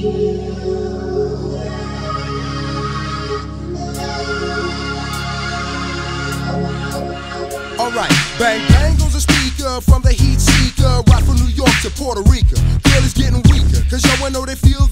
Alright, bang bang goes a speaker from the heat seeker, right from New York to Puerto Rico. Girl is getting weaker, cause yo, I know they feel